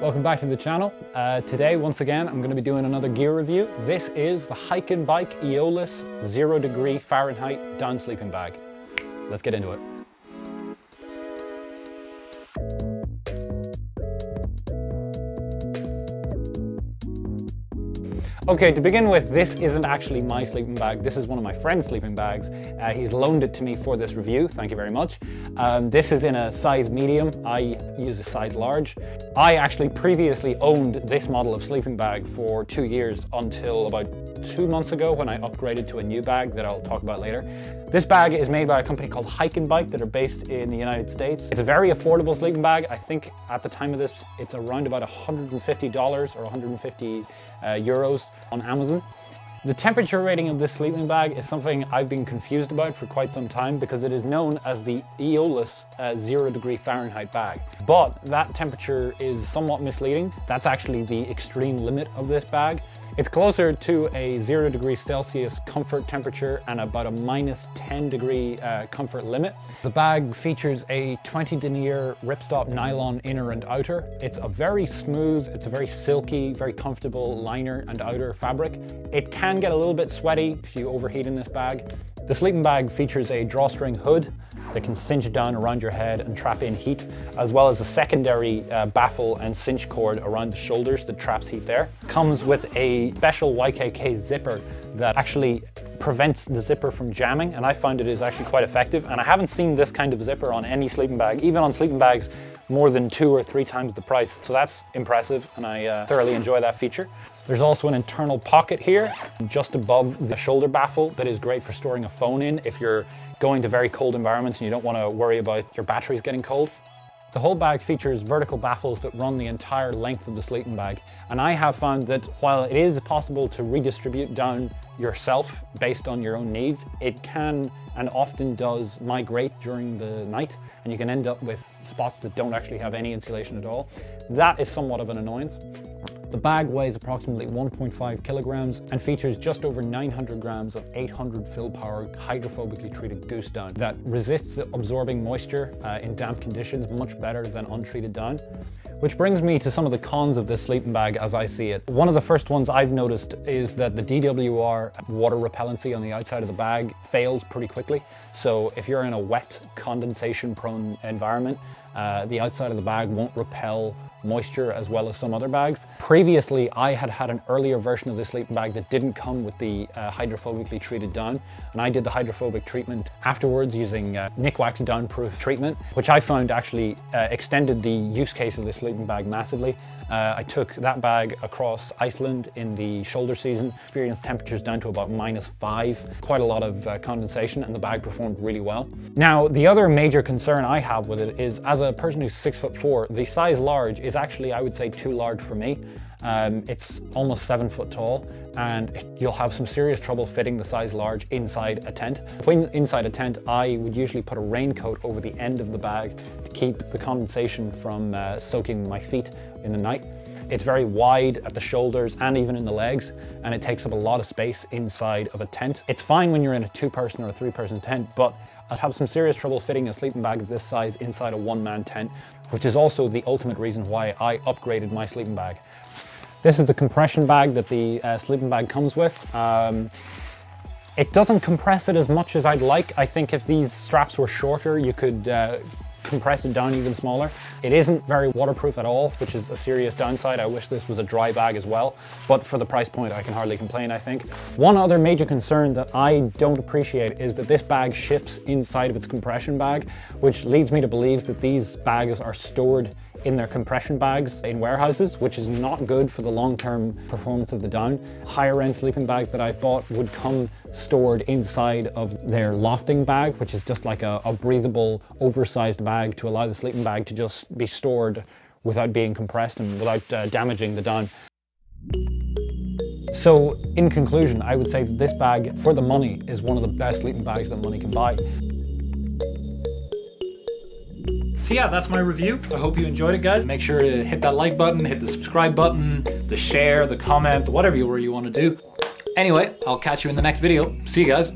Welcome back to the channel. Uh, today, once again, I'm going to be doing another gear review. This is the Hyke and Hyke&Byke Eolus Zero Degree Fahrenheit Down Sleeping Bag. Let's get into it. Okay, to begin with, this isn't actually my sleeping bag. This is one of my friend's sleeping bags. Uh, he's loaned it to me for this review. Thank you very much. Um, this is in a size medium. I use a size large. I actually previously owned this model of sleeping bag for two years until about two months ago when I upgraded to a new bag that I'll talk about later. This bag is made by a company called Hyke&Byke that are based in the United States. It's a very affordable sleeping bag. I think at the time of this, it's around about $150 or 150 uh, euros on Amazon. The temperature rating of this sleeping bag is something I've been confused about for quite some time because it is known as the Eolus uh, zero degree Fahrenheit bag. But that temperature is somewhat misleading. That's actually the extreme limit of this bag. It's closer to a zero degree Celsius comfort temperature and about a minus 10 degree uh, comfort limit. The bag features a 20 denier ripstop nylon inner and outer. It's a very smooth, it's a very silky, very comfortable liner and outer fabric. It can get a little bit sweaty if you overheat in this bag. The sleeping bag features a drawstring hood that can cinch down around your head and trap in heat, as well as a secondary uh, baffle and cinch cord around the shoulders that traps heat there. Comes with a special YKK zipper that actually prevents the zipper from jamming and I found it is actually quite effective and I haven't seen this kind of zipper on any sleeping bag, even on sleeping bags more than two or three times the price. So that's impressive and I uh, thoroughly enjoy that feature. There's also an internal pocket here just above the shoulder baffle that is great for storing a phone in if you're going to very cold environments and you don't want to worry about your batteries getting cold. The whole bag features vertical baffles that run the entire length of the sleeping bag. And I have found that while it is possible to redistribute down yourself based on your own needs, it can and often does migrate during the night and you can end up with spots that don't actually have any insulation at all. That is somewhat of an annoyance. The bag weighs approximately 1.5 kilograms and features just over 900 grams of 800 fill power hydrophobically treated goose down that resists absorbing moisture uh, in damp conditions much better than untreated down. Which brings me to some of the cons of this sleeping bag as I see it. One of the first ones I've noticed is that the DWR water repellency on the outside of the bag fails pretty quickly. So if you're in a wet, condensation prone environment, uh, the outside of the bag won't repel moisture as well as some other bags. Previously, I had had an earlier version of this sleeping bag that didn't come with the uh, hydrophobically treated down, and I did the hydrophobic treatment afterwards using uh, Nikwax downproof treatment, which I found actually uh, extended the use case of this sleeping bag massively. Uh, I took that bag across Iceland in the shoulder season, experienced temperatures down to about minus five, quite a lot of uh, condensation, and the bag performed really well. Now, the other major concern I have with it is, as a person who's six foot four, the size large is actually, I would say, too large for me. Um, it's almost seven foot tall and you'll have some serious trouble fitting the size large inside a tent. When inside a tent, I would usually put a raincoat over the end of the bag to keep the condensation from uh, soaking my feet in the night. It's very wide at the shoulders and even in the legs, and it takes up a lot of space inside of a tent. It's fine when you're in a two person or a three person tent, but I'd have some serious trouble fitting a sleeping bag of this size inside a one man tent, which is also the ultimate reason why I upgraded my sleeping bag. This is the compression bag that the uh, sleeping bag comes with. Um, it doesn't compress it as much as I'd like. I think if these straps were shorter, you could uh, compress it down even smaller. It isn't very waterproof at all, which is a serious downside. I wish this was a dry bag as well, but for the price point, I can hardly complain, I think. One other major concern that I don't appreciate is that this bag ships inside of its compression bag, which leads me to believe that these bags are stored in their compression bags in warehouses, which is not good for the long-term performance of the down. Higher end sleeping bags that I've bought would come stored inside of their lofting bag, which is just like a, a breathable, oversized bag to allow the sleeping bag to just be stored without being compressed and without uh, damaging the down. So in conclusion, I would say that this bag, for the money, is one of the best sleeping bags that money can buy. So yeah, that's my review. I hope you enjoyed it, guys. Make sure to hit that like button, hit the subscribe button, the share, the comment, whatever you, you want to do. Anyway, I'll catch you in the next video. See you guys.